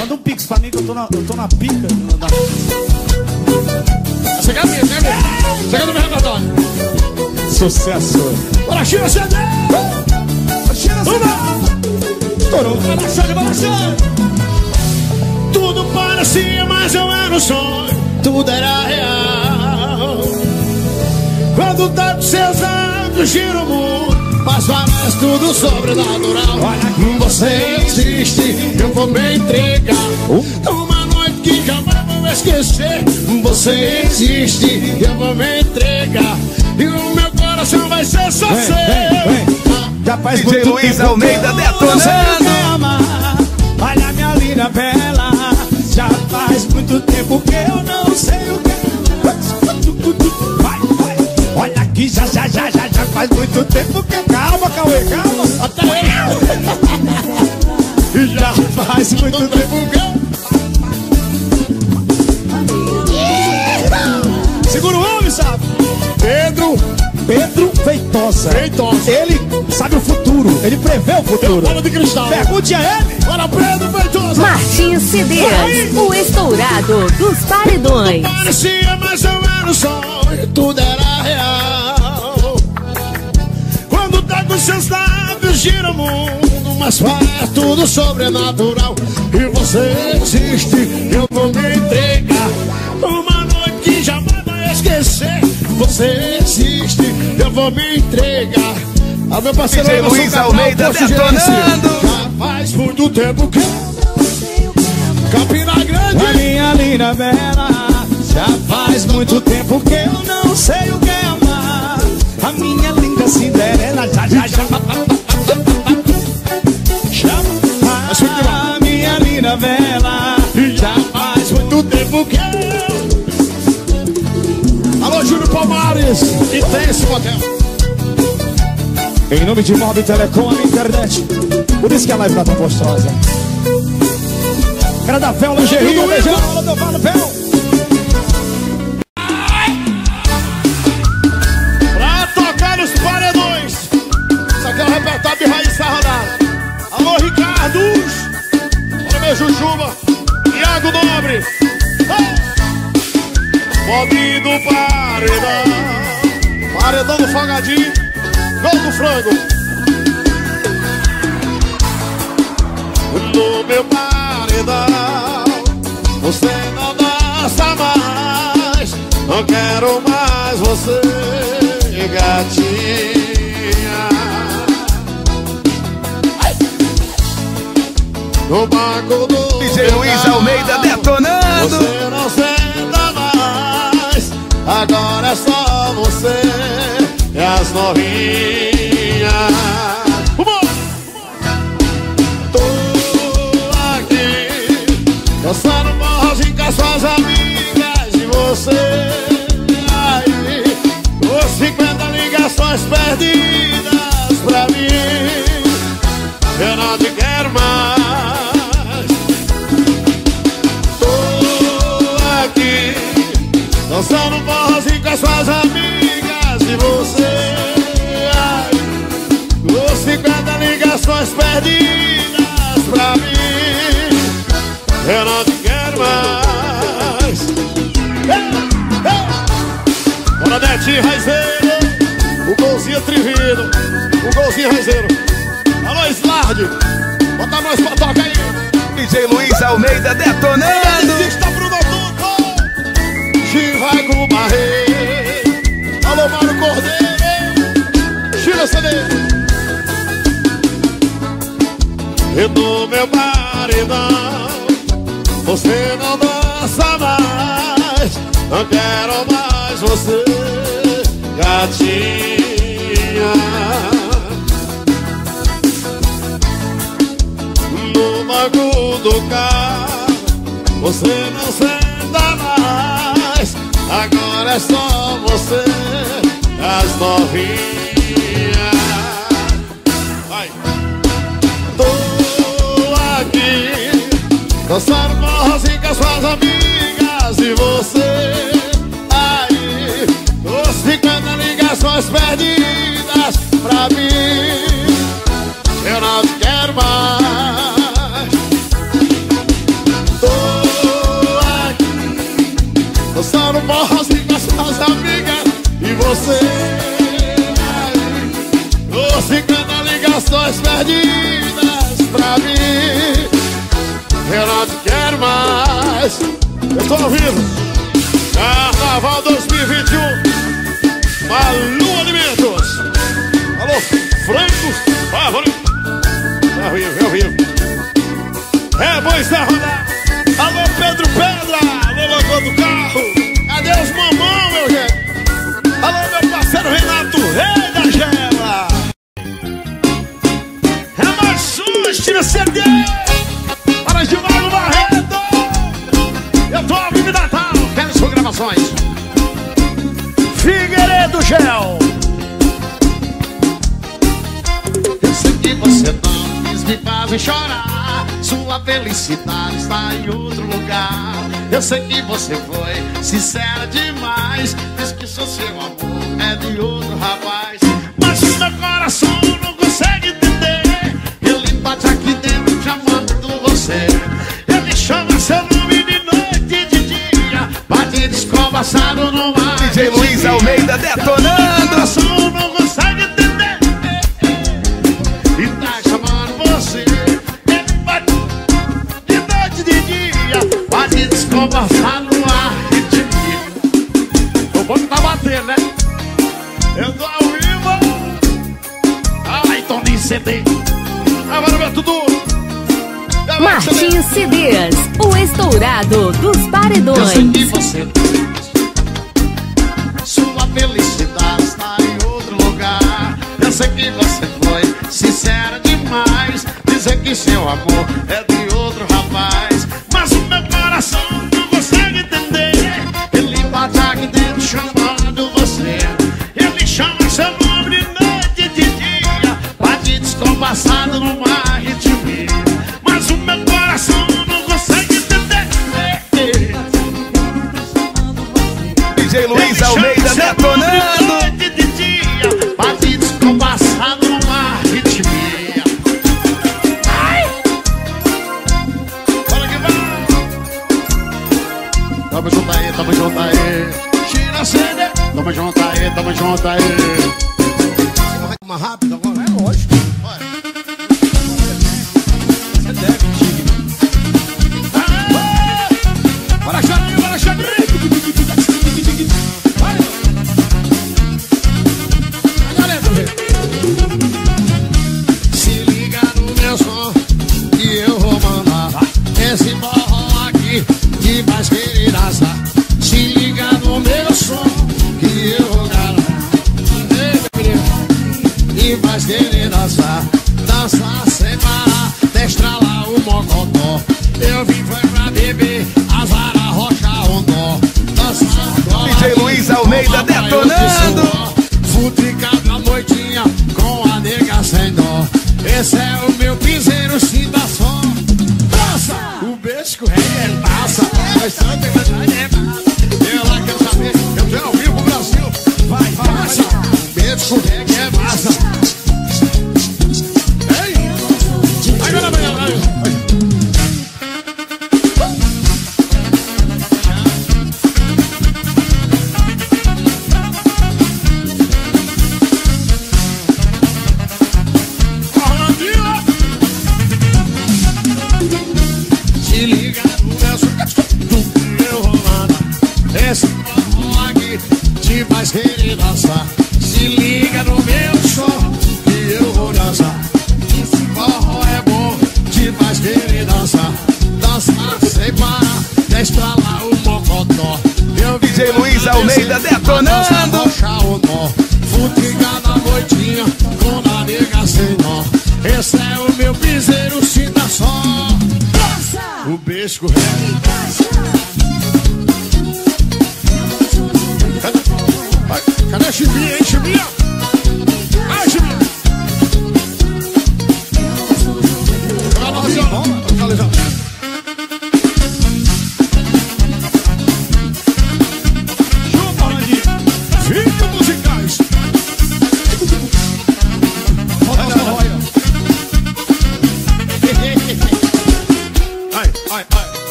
Manda um pix pra mim que eu tô na, eu tô na pica. Na... Chega minha, chega minha. Chega no meu repertório. Sucesso. Bora, China, CD! China, CD! Estourou. Bora, Xande, bora, Xande! Tudo parecia, mas eu era um sonho. Tudo era real. Quando tanto seus anos gira o mundo, mas parece tudo sobrenatural. Olha, você existe, eu vou me entregar. Uma noite que jamais vou esquecer. Você existe, eu vou me entregar. E o meu coração vai ser só Vem, seu. vem, vem. Já faz DJ muito Luiz tempo Almeida que eu detonando. Olha minha linda bela. Já faz muito tempo que eu não sei o que é. Vai, vai. Olha aqui, já, já, já, já faz muito tempo que. Calma, Cauê, calma. Até eu. Já faz muito tempo que eu. Segura o homem, sabe? Pedro, Pedro Feitosa. Feitosa. Ele sabe o futuro. Ele prevê o futuro. bola de cristal. Pergunte a ele. Bora, Pedro Feitosa. Martins CDs, o estourado dos paredões. Parecia, mas eu era um sonho, tudo era real. Com seus lábios, gira o mundo, mas parece tudo sobrenatural. E você existe, eu vou me entregar. Uma noite que jamais vai esquecer. Você existe, eu vou me entregar. Ah, meu parceiro DJ Luiz Almeida detonando. Faz muito tempo que. Campina Grande. A minha linda bela. Já faz muito tempo que eu não sei o que é. A minha linda Cinderela. Já, já, já. Chama. A minha linda bela. Já faz muito tempo que eu. Alô, Júlio Palmares. E tem esse motel. Em nome de Mob Telecom, a internet. Por isso que a live tá tão gostosa. Cara da Fel, Lingerie, um beijão. Falo, Fel. Aqui é o repertório de Raíssa Rodada. Alô, Ricardos. Olha meu Jujuba. Iago Nobre. Bob do paredão. Paredão do Fogadinho. Gol do frango. No meu paredão. Você não dança mais. Não quero mais você, gatinha. No banco do DJ Luiz Almeida detonando. Você não senta mais. Agora é só você e as novinhas. Perdidas pra mim. Eu não te quero mais. Ei. Bora, Netinho Raizeiro. O golzinho atrevido. O golzinho Raizeiro. Alô, Slard. Bota nós pra tocar aí. DJ Luiz Almeida detonando. Está Bruno Tuco. Chivago Barreiro. Alô, Mário Cordeiro. Tira CD. E no meu paredão. Você não dança mais. Não quero mais você Gatinha. No banco do carro Você não senta mais. Agora é só você As novinhas curtir Dançar um forrozinho com as suas amigas e você Aí, dosificando ligações perdidas pra mim. Eu não te quero mais. Tô aqui. Dançar um assim com as suas amigas e você Aí, dosificando ligações perdidas pra mim. Renato, quero mais. Eu tô ouvindo. Carnaval 2021 Malu Alimentos. Alô, Franco Fábio Tá vivo, eu vivo É, boi estar rodando Alô, Pedro Pedra. Alô, Logô do Carro. Adeus, mamão, meu gente. felicidade está em outro lugar. Eu sei que você foi sincera demais. Diz que sou seu amor, é de outro rapaz. Mas o meu coração não consegue entender. Ele bate aqui dentro chamando você. Ele chama seu nome de noite e de dia. Bate descompassado no mar. DJ Luiz Almeida detona. CDs, o estourado dos paredões. Eu sei que você fez, sua felicidade está em outro lugar. Eu sei que você foi sincera demais, dizer que seu amor é de outro rapaz. Bye.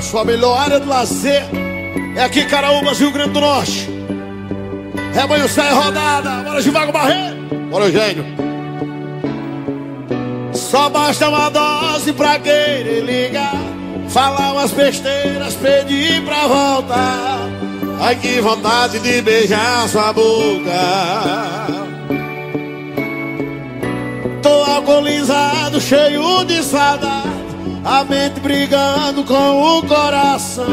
Sua melhor área de lazer é aqui em Caraúbas, Rio Grande do Norte. Rebanho sai rodada, bora Givago Barreiro, bora Eugênio. Só basta uma dose pra querer ligar, falar umas besteiras, pedir pra voltar. Ai que vontade de beijar sua boca. Tô alcoolizado, cheio de saudade A mente brigando com o coração.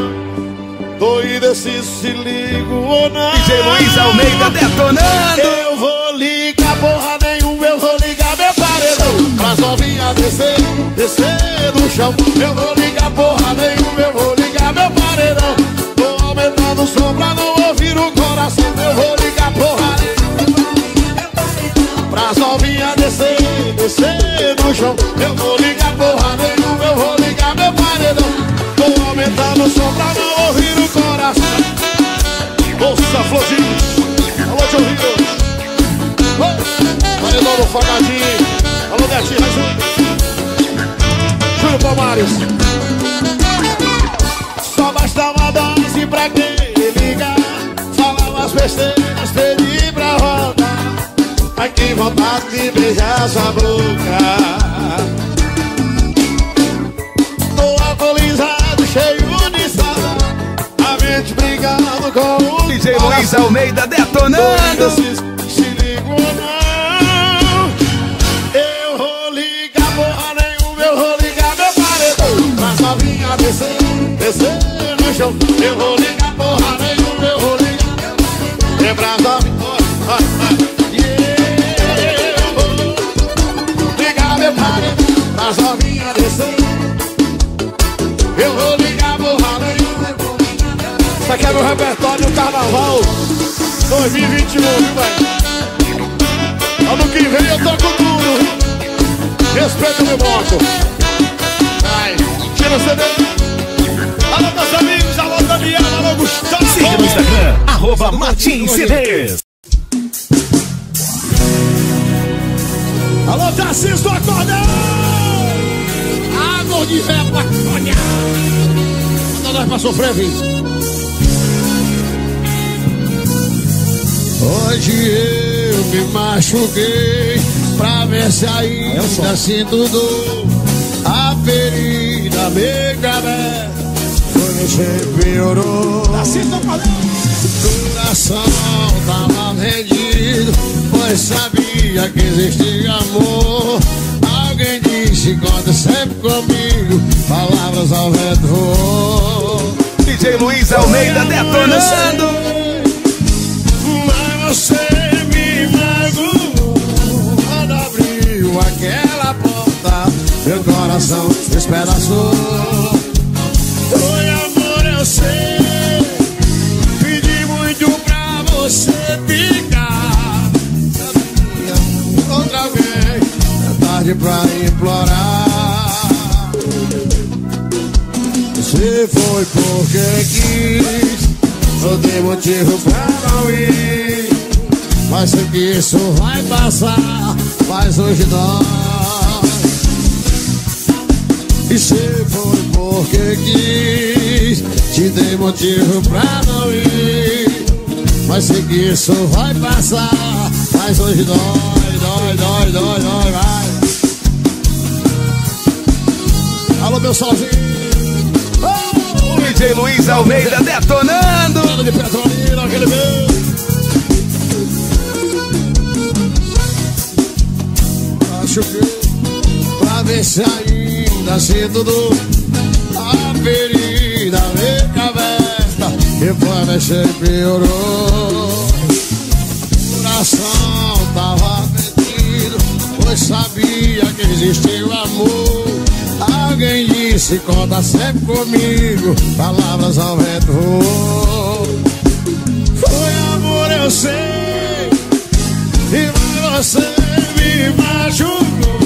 Tô indeciso se ligo ou não. DJ Luiz Almeida detonando. Eu vou ligar porra nenhuma Eu vou ligar meu paredão. Pra novinha descer, descer do chão. Eu vou ligar porra nenhuma Eu vou ligar meu paredão. Tô aumentando o som pra não ouvir o coração. Eu vou ligar porra nenhuma. Pra novinha descer, descer no chão. Eu vou ligar porra nenhuma, aumentando o som pra não ouvir o coração Ouça, Florzinho, alô, Rio Ô, Paredão do Fogadinho Alô, Netinho, mais um. Júlio Palmares. Só basta uma dose pra quem ligar Falar umas besteiras, pedir pra rodar Ai que vontade de beijar sua boca Luiz Almeida detonando. Se ligo ou não. Eu vou ligar porra nenhuma Eu vou ligar meu paredão. Pra novinha descer, descer no chão. Eu vou ligar porra nenhuma Eu vou ligar É pra novinha Ai, ai. Yeah, eu vou ligar meu paredão. Pra novinha repertório do carnaval 2021, viu, velho? Ano que vem eu toco tudo. Respeita o meu bloco. Vai, tira o CD. Alô, meus amigos, alô, Daniel, alô, Gustavo. Siga no Instagram, arroba Martins CDs. Alô, Tarcísio do Acordão. Água de véia pra conha. Manda nós pra sofrer, filho. Hoje eu me machuquei pra ver se ainda sinto dor. A ferida meio aberta foi mexer piorou. Coração tava rendido, pois sabia que existia amor. Alguém disse conta sempre comigo, palavras ao vento voou. DJ Luiz Almeida detonando. Você me magoou Quando abriu aquela porta. Meu coração despedaçou. Foi amor, eu sei. Pedi muito pra você ficar. Outra vez É tarde pra implorar. Se foi porque quis Não tem motivo pra não ir Mas sei que isso vai passar Mas hoje nós E se foi porque quis Te dei motivo pra não ir Mas sei que isso vai passar Mas hoje dói, dói, dói, dói, dói, vai Alô, meu sozinho oh! DJ Luiz Almeida detonando. De Petrolina, aquele. Acho que pra ver se ainda sinto dor. A ferida meio aberta E e piorou Coração tava perdido Pois sabia que existia o amor. Alguém disse, conta sempre comigo Palavras ao vento. Voou. Foi amor, eu sei E você você me machucou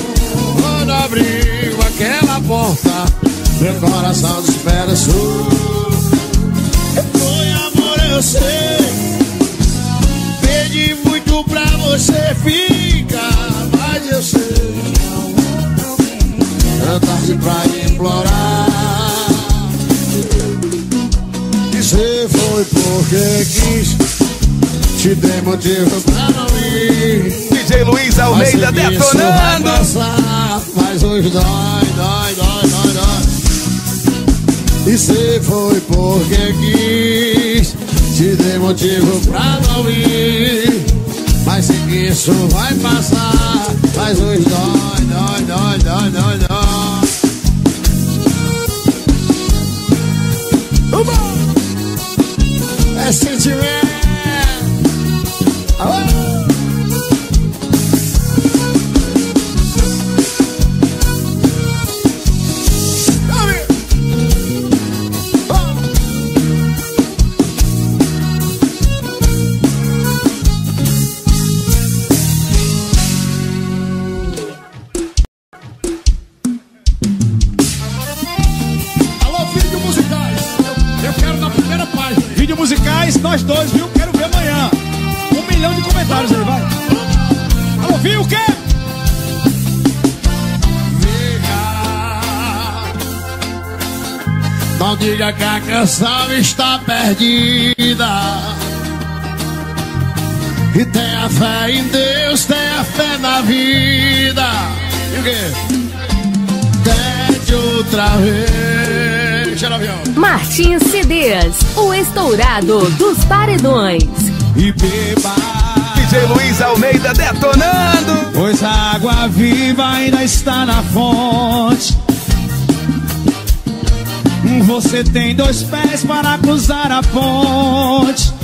quando abriu aquela porta. Meu coração dispersou. Foi amor, eu sei. Pedi muito pra você ficar, mas eu sei. É tarde pra implorar. Dizer foi porque quis. Te dei motivo pra não ir. DJ Luiz Almeida detonando. passar, Mas hoje dói, dói, dói, dói, dói. E se foi porque quis, te dei motivo pra não ir. Mas sei que isso vai passar, mas hoje dói, dói, dói, dói, dói, dói. É sentimento. Página. Vídeo musicais, nós dois, viu? Quero ver amanhã. Um milhão de comentários aí, vai. Alô, viu o quê? Não diga que a canção está perdida. E tenha fé em Deus, tenha fé na vida. E o quê? Tente outra vez. Martins CDs, o estourado dos paredões. E beba. DJ Luiz Almeida detonando. Pois a água viva ainda está na fonte. Você tem dois pés para cruzar a ponte.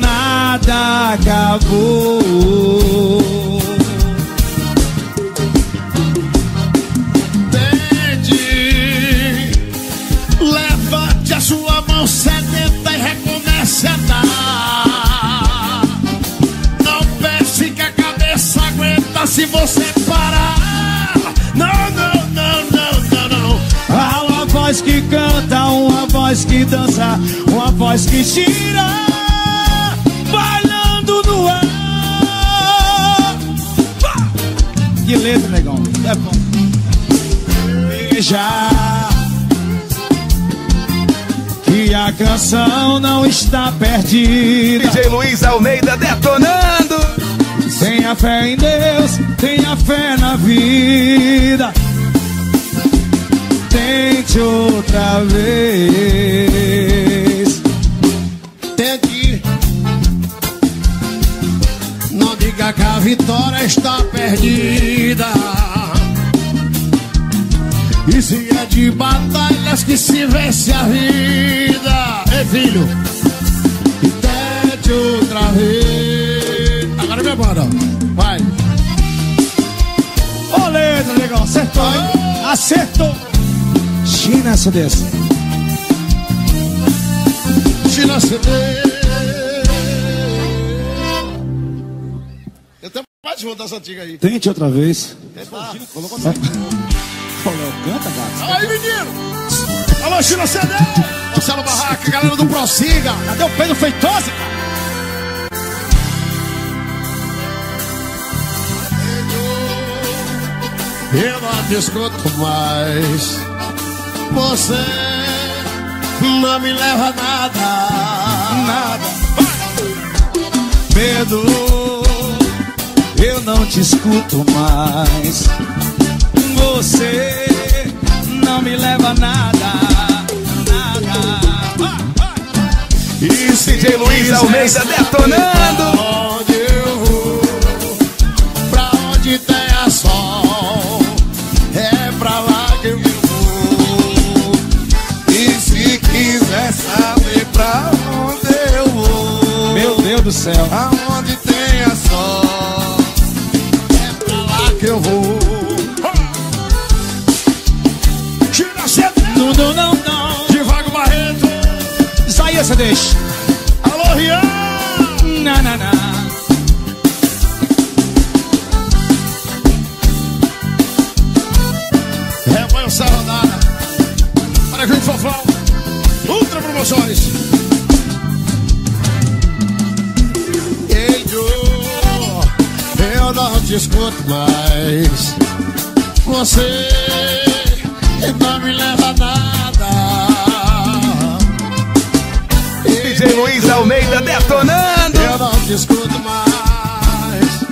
Nada acabou. Se você parar. Não, não, não, não, não, não. Há uma voz que canta, uma voz que dança, uma voz que gira, bailando no ar. Que letra, negão. É bom. Veja que a canção não está perdida. DJ Luiz Almeida detonando. Tenha fé em Deus, tenha fé na vida. Tente outra vez. Tente. Não diga que a vitória está perdida. E se é de batalhas que se vence a vida. Ei, filho. Tente outra vez. Banda. Vai. Ô, letra, legal, acertou, hein? Acertou. China desse. China CD. Eu tenho mais de uma das antigas aí. Tente outra vez. Colocou Falou, canta, gato. Aí, menino! Alô, China CD! Marcelo Barraca, galera do Prossiga! Cadê o Pedro Feitosa, cara? Eu não te escuto mais. Você não me leva a nada. Nada. Pedro, eu não te escuto mais. Você não me leva a nada. Nada. E se DJ Luiz Almeida detonando. Onde eu vou, pra onde tem a sol, do céu. aonde tem a sol, é pra lá que eu vou. Tira cedo, Não, não, não, não. Divago Barreto, Isaías, você deixa. alô Rian. Na, na, na. Rebanho Sarodada. Para gente fofão. Ultra promoções. Te escuto mais. Você não me leva a nada. DJ Luiz Almeida detonando. Eu não te escuto mais.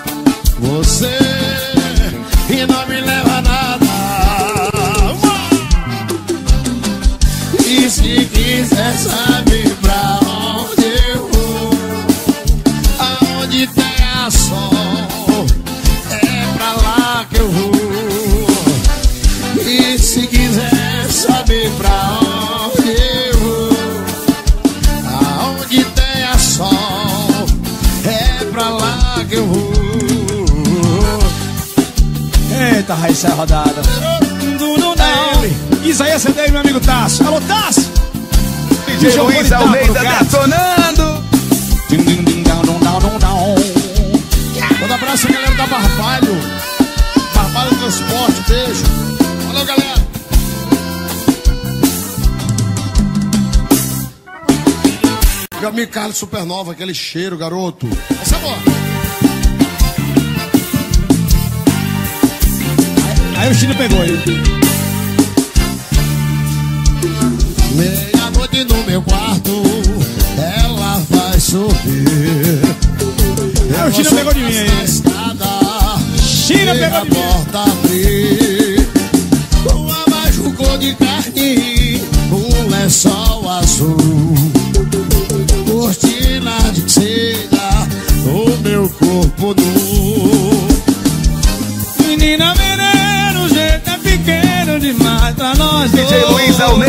Você e não me leva a nada. E se quiser saber É rodada. É. Isaías CD, meu amigo Tasso. Alô, Tasso. DJ Luiz Almeida detonando. Manda abraço a galera da Barbalho. Barbalho Transporte, beijo. Valeu, galera. Meu amigo Carlos Supernova, aquele cheiro, garoto. Essa é boa. Aí o Chino pegou ele. Meia-noite no meu quarto, ela vai subir. Aí o Chino pegou de mim aí. Na escada, Chino pegou a de mim. porta abrir. Um abaixo cor de carne, um lençol azul.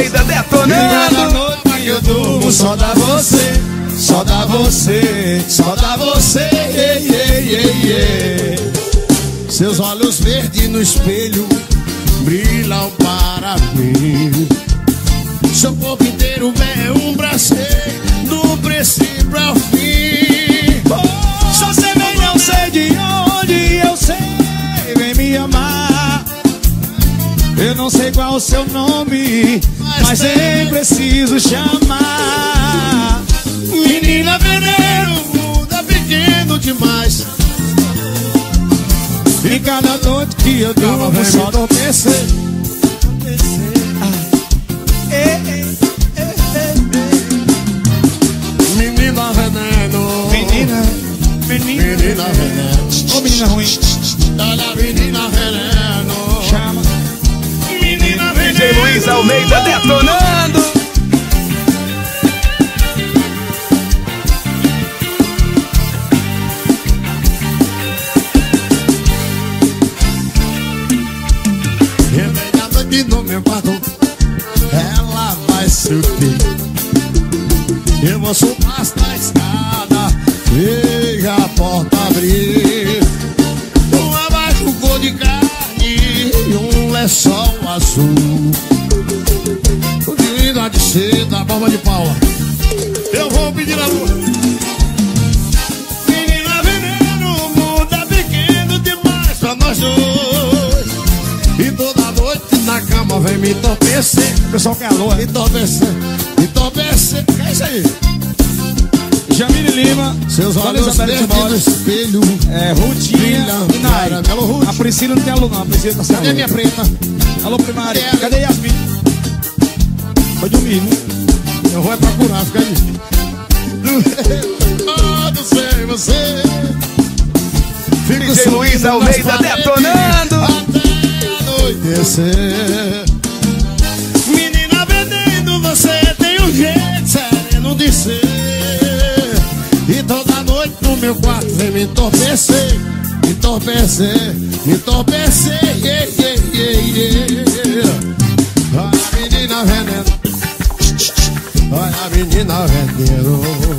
Almeida detonando. noite que eu durmo só dá você, só dá você, só dá você. Yeah, yeah, yeah, yeah. Seus olhos verdes no espelho brilham para mim. Seu corpo inteiro é um braceiro do princípio ao fim. Se você vem, não sei de onde, não sei qual o seu nome, mas nem preciso chamar. Menina veneno, o mundo é pequeno demais. E cada noite que eu durmo vem só entorpecer. Menina veneno, Menina, menina, menina veneno. ô menina ruim, Olha, menina veneno. Luiz Almeida detonando. À noite no meu quarto Ela vai subir. Eu vou subir na escada. Veja a porta abrir. Um abaixo cor de carne. E um lençol azul seda, palma de Paula Eu vou pedir a lua Menina veneno, o mundo é pequeno demais pra nós dois E toda noite na cama vem me entorpecer O pessoal quer alô, Me entorpecer, me entorpecer Que é isso aí? Jamile Lima, Seus olhos Timóteo, espelho é, Rutinha Brilha, e Nai. A Priscila não tem alô não, a Priscila tá sem Cadê alô. minha preta? Alô, primária. Cadê? Cadê Yasmin? Foi dormir, né? Eu vou é procurar, fica aí Ah, não sei você Fico DJ Luiz Almeida detonando. Até anoitecer Menina vendendo, você tem um jeito sereno de ser. E toda noite no meu quarto vem me entorpecer Me entorpecer, me entorpecer yeah, yeah, menina vendendo Menina